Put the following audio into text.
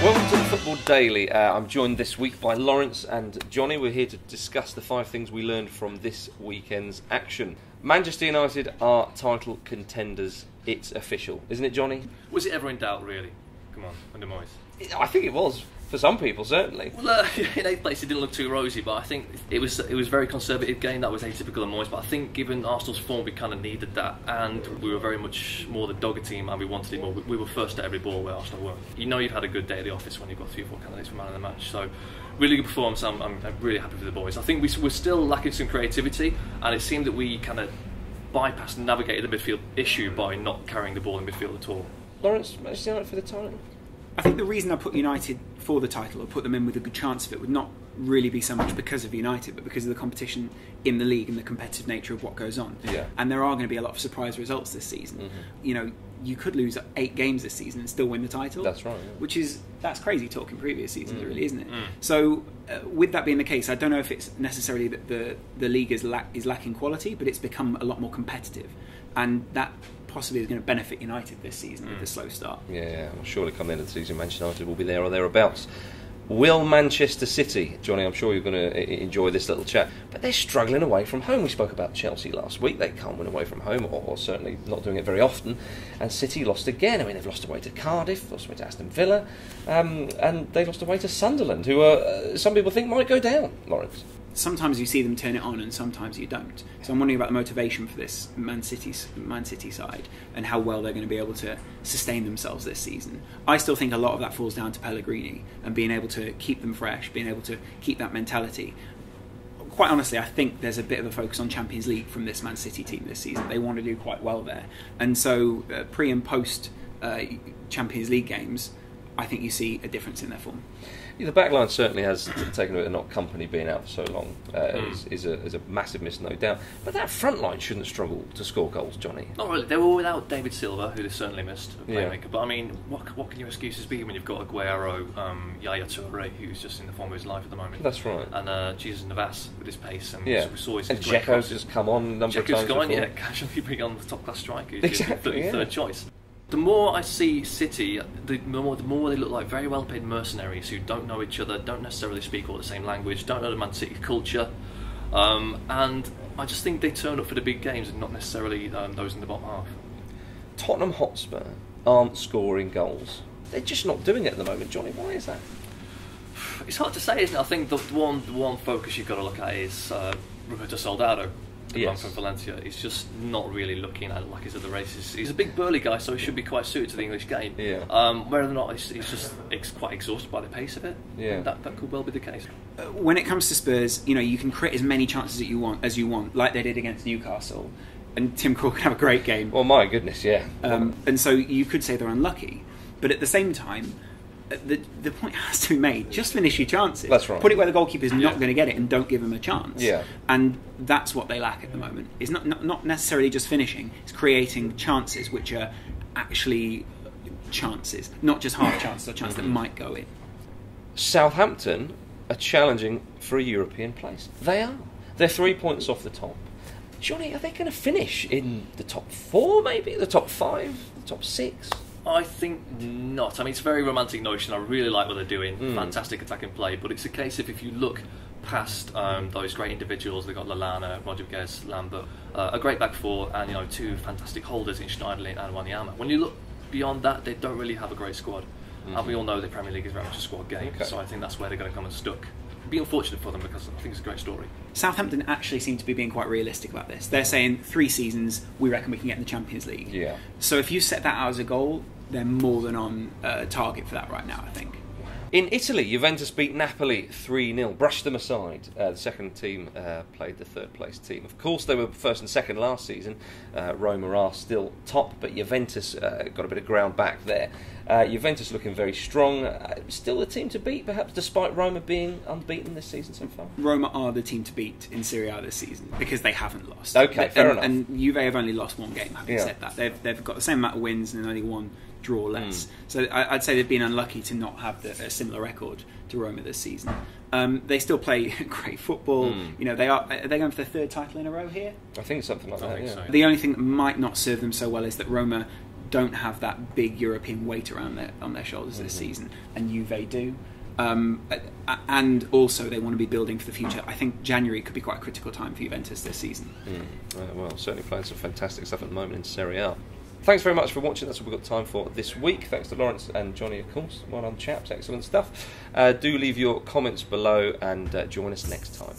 Welcome to the Football Daily. Uh, I'm joined this week by Laurence and Johnny. We're here to discuss the five things we learned from this weekend's action. Manchester United are title contenders. It's official, isn't it, Johnny? Was it ever in doubt, really? Come on, under Moyes. I think it was for some people, certainly. Well, uh, in eighth place, it didn't look too rosy, but I think it was it was a very conservative game. That was atypical of Moyes, but I think given Arsenal's form, we kind of needed that, and we were very much more the dogger team, and we wanted it more. We- We were first at every ball where Arsenal weren't. You know, you've had a good day at the office when you've got three or four candidates for man of the match. So, really good performance. I'm, I'm, I'm really happy for the boys. I think we, we're still lacking some creativity, and it seemed that we kind of bypassed and navigated the midfield issue by not carrying the ball in midfield at all. Laurence, Manchester United for the title. I think the reason I put United for the title or put them in with a good chance of it would not really be so much because of United, but because of the competition in the league and the competitive nature of what goes on. Yeah. And there are going to be a lot of surprise results this season. Mhm. You know, you could lose eight games this season and still win the title. That's right, yeah. Which is that's crazy talking previous seasons, Mm. really, isn't it? Mm. So, uh, with that being the case, I don't know if it's necessarily that the the league is lack, is lacking quality, but it's become a lot more competitive, and that possibly is going to benefit United this season with Mm. the slow start. Yeah, yeah. Well, surely come the end of the season, Manchester United will be there or thereabouts. Will Manchester City, Johnny? I'm sure you're going to enjoy this little chat, but they're struggling away from home. We spoke about Chelsea last week; they can't win away from home, or, or certainly not doing it very often. And City lost again. I mean, they've lost away to Cardiff, lost away to Aston Villa, um, and they lost away to Sunderland, who are, uh, some people think might go down. Laurence, sometimes you see them turn it on and sometimes you don't. So I'm wondering about the motivation for this Man City's Man City side and how well they're going to be able to sustain themselves this season. I still think a lot of that falls down to Pellegrini and being able to keep them fresh, being able to keep that mentality. Quite honestly, I think there's a bit of a focus on Champions League from this Man City team this season. They want to do quite well there, and so uh, pre and post uh, Champions League games, I think you see a difference in their form. Yeah, the back line certainly has taken a bit of not Kompany being out for so long. Uh, Mm. is, is, a, is a massive miss, no doubt. But that front line shouldn't struggle to score goals, Johnny. Not really. They were all without David Silva, who they certainly missed, a Yeah. playmaker. But I mean, what, what can your excuses be when you've got Aguero, um, Yaya Toure, who's just in the form of his life at the moment, That's right. and uh, Jesus Navas with his pace, and Yeah, we saw his and great just come on number of Dzeko's times. gone, before. yeah, casually bring on the top class striker, Exactly, yeah. third choice. The more I see City, the more, the more they look like very well paid mercenaries who don't know each other, don't necessarily speak all the same language, don't know the Man City culture, um, and I just think they turn up for the big games and not necessarily um, those in the bottom half. Tottenham Hotspur aren't scoring goals. They're just not doing it at the moment, Johnny. Why is that? It's hard to say, isn't it? I think the one the one focus you've got to look at is uh, Roberto Soldado, the man Yes. from Valencia. He's just not really looking at it like his other races. He's a big burly guy, so he should be quite suited to the English game. Yeah. Um, whether or not he's, he's just ex- quite exhausted by the pace of it, Yeah. that, that could well be the case. Uh, when it comes to Spurs, you know, you can create as many chances that you want as you want, like they did against Newcastle, and Tim Krul can have a great game. Well, my goodness, yeah. Um, and so you could say they're unlucky, but at the same time, the the point has to be made. Just finish your chances. That's right. Put it where the goalkeeper's not Yeah. going to get it, and don't give him a chance. Yeah. And that's what they lack at the moment. It's not not, not necessarily just finishing. It's creating chances which are actually chances, not just half chances or chances that mm-hmm. might go in. Southampton are challenging for a European place. They are. They're three points off the top. Johnny, are they going to finish in the top four, maybe? The top five? The top six? I think not. I mean, it's a very romantic notion. I really like what they're doing. Mm. Fantastic attacking play. But it's a case of if you look past um, those great individuals, they've got Lallana, Rodriguez, Lambert, uh, a great back four, and you know two fantastic holders in Schneiderlin and Wanyama. When you look beyond that, they don't really have a great squad. And we all know the Premier League is very much a squad game. Okay. So I think that's where they're going to come unstuck. It'd be unfortunate for them because I think it's a great story. Southampton actually seem to be being quite realistic about this. They're saying three seasons, we reckon we can get in the Champions League. Yeah. So if you set that out as a goal, they're more than on uh, target for that right now, I think. In Italy, Juventus beat Napoli 3 0, brushed them aside. Uh, the second team uh, played the third place team. Of course, they were first and second last season. Uh, Roma are still top, but Juventus uh, got a bit of ground back there. Uh, Juventus looking very strong. Uh, still the team to beat, perhaps, despite Roma being unbeaten this season so far. Roma are the team to beat in Serie A this season because they haven't lost. Okay, and, fair enough. And Juve have only lost one game. Having Yeah. said that, they've they've got the same amount of wins and only one draw less. Mm. So I, I'd say they've been unlucky to not have the, a similar record to Roma this season. Um, they still play great football. Mm. You know, they are. Are they going for their third title in a row here? I think something like I that, think yeah. so. The only thing that might not serve them so well is that Roma don't have that big European weight around their on their shoulders this Mhm. season, and Juve do. Um, and also, they want to be building for the future. I think January could be quite a critical time for Juventus this season. Mm, uh, well, certainly playing some fantastic stuff at the moment in Serie A. Thanks very much for watching. That's all we've got time for this week. Thanks to Laurence and Johnny, of course. Well done, chaps. Excellent stuff. Uh, do leave your comments below and uh, join us next time.